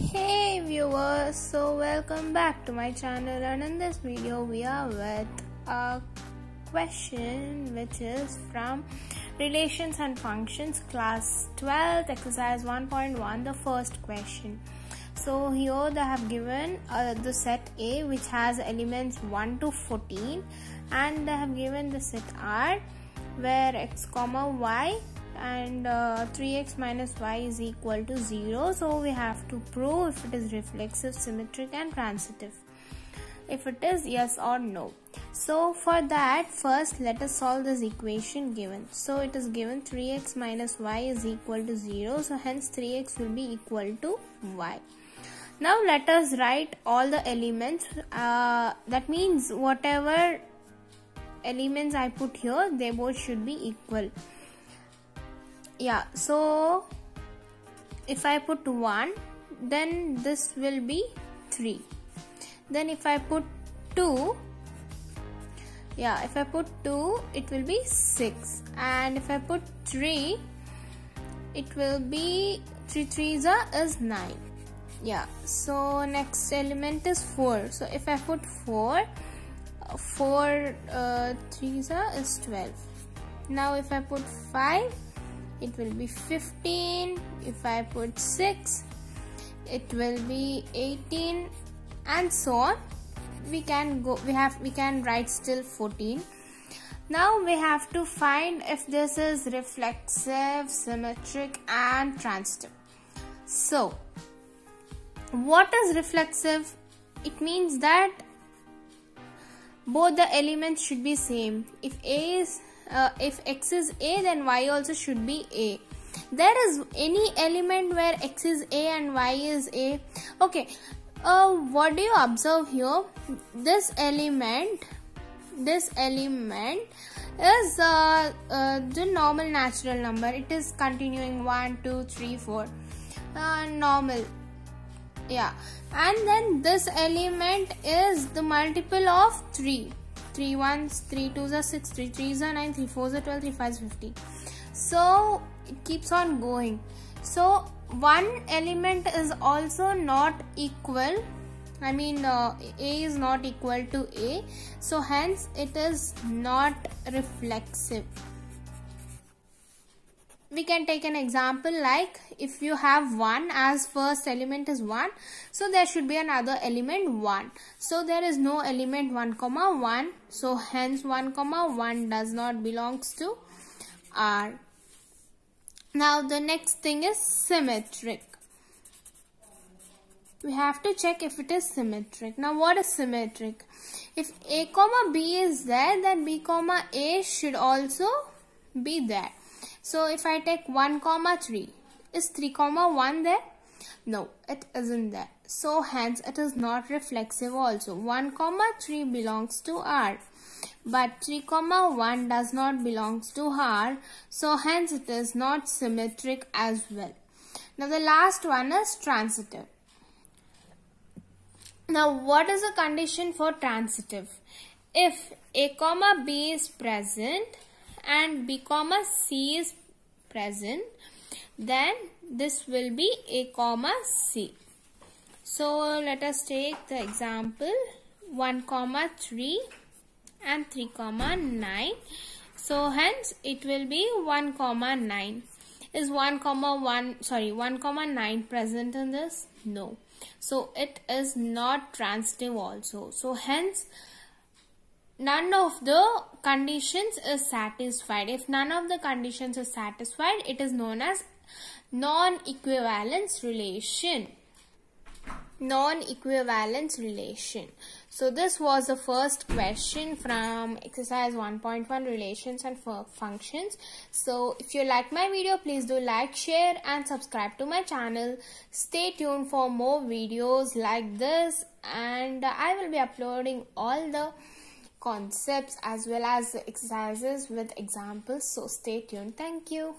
Hey viewers, so welcome back to my channel and in this video we are with a question which is from relations and functions class 12 exercise 1.1 the first question. So here they have given uh, the set A which has elements 1 to 14 and they have given the set R where x comma y and uh, 3x minus y is equal to 0 so we have to prove if it is reflexive symmetric and transitive. If it is yes or no. So for that first let us solve this equation given. So it is given 3x minus y is equal to 0 so hence 3x will be equal to y. Now let us write all the elements. Uh, that means whatever elements I put here they both should be equal yeah so if I put 1 then this will be 3 then if I put 2 yeah if I put 2 it will be 6 and if I put 3 it will be 3 3s is 9 yeah so next element is 4 so if I put 4 4 uh, 3s is 12 now if I put 5 it will be 15 if I put 6 it will be 18 and so on. We can go we have we can write still 14 now we have to find if this is reflexive symmetric and transitive. So what is reflexive? It means that both the elements should be same. If a is uh, if x is a then y also should be a. There is any element where x is a and y is a. Okay uh, what do you observe here? This element this element is uh, uh, the normal natural number. It is continuing 1 2 3 4 uh, normal. Yeah. And then this element is the multiple of 3 3 ones, 3 twos are 6, 3 threes are 9, 3 fours are 12, 3 fives 50. So it keeps on going. So one element is also not equal. I mean uh, A is not equal to A. So hence it is not reflexive we can take an example like if you have 1 as first element is 1 so there should be another element 1 so there is no element 1 comma 1 so hence 1 comma 1 does not belongs to R. Now the next thing is symmetric. We have to check if it is symmetric. Now what is symmetric? If a comma b is there then b comma a should also be there so if I take 1 comma 3, is 3 comma 1 there? No, it isn't there. So hence it is not reflexive also. 1 comma 3 belongs to R. But 3 comma 1 does not belongs to R. So hence it is not symmetric as well. Now the last one is transitive. Now what is the condition for transitive? If a comma b is present and b comma c is present then this will be a comma c. So let us take the example 1 comma 3 and 3 comma 9 so hence it will be 1 comma 9 is 1 comma 1 sorry 1 comma 9 present in this? No. So it is not transitive also. So hence none of the conditions is satisfied. If none of the conditions is satisfied, it is known as non-equivalence relation. Non-equivalence relation. So this was the first question from exercise 1.1 relations and functions. So if you like my video, please do like, share and subscribe to my channel. Stay tuned for more videos like this and I will be uploading all the concepts as well as exercises with examples. So stay tuned. Thank you.